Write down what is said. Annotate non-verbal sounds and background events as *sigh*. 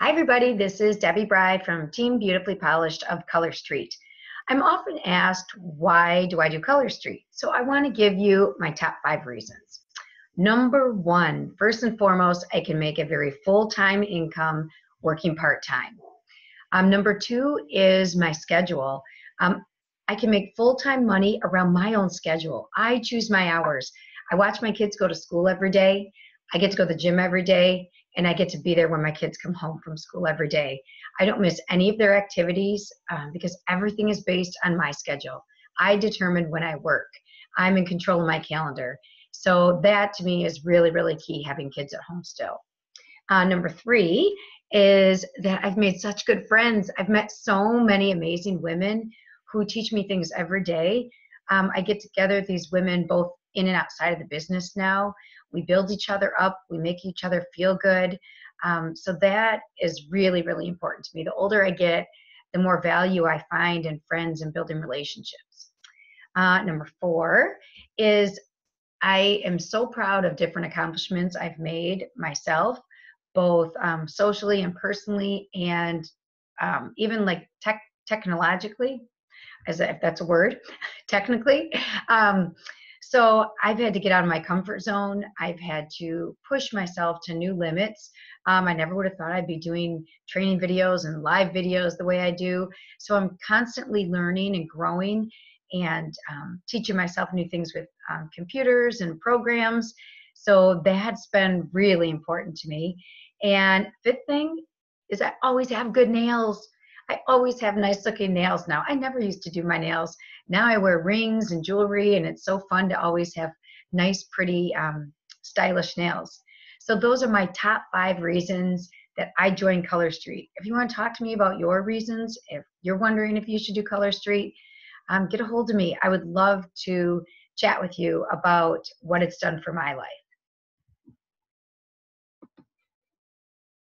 Hi, everybody. This is Debbie Bride from Team Beautifully Polished of Color Street. I'm often asked, why do I do Color Street? So I want to give you my top five reasons. Number one, first and foremost, I can make a very full time income working part time. Um, number two is my schedule. Um, I can make full time money around my own schedule. I choose my hours. I watch my kids go to school every day. I get to go to the gym every day and I get to be there when my kids come home from school every day. I don't miss any of their activities um, because everything is based on my schedule. I determine when I work. I'm in control of my calendar. So that to me is really, really key having kids at home still. Uh, number three is that I've made such good friends. I've met so many amazing women who teach me things every day. Um, I get together these women both in and outside of the business now. We build each other up, we make each other feel good. Um, so that is really, really important to me. The older I get, the more value I find in friends and building relationships. Uh, number four is I am so proud of different accomplishments I've made myself, both um, socially and personally, and um, even like tech technologically, as if that's a word, *laughs* technically. Um, so I've had to get out of my comfort zone. I've had to push myself to new limits. Um, I never would have thought I'd be doing training videos and live videos the way I do. So I'm constantly learning and growing and um, teaching myself new things with um, computers and programs. So that's been really important to me. And fifth thing is I always have good nails. I always have nice looking nails now. I never used to do my nails. Now I wear rings and jewelry, and it's so fun to always have nice, pretty, um, stylish nails. So those are my top five reasons that I joined Color Street. If you want to talk to me about your reasons, if you're wondering if you should do Color Street, um, get a hold of me. I would love to chat with you about what it's done for my life.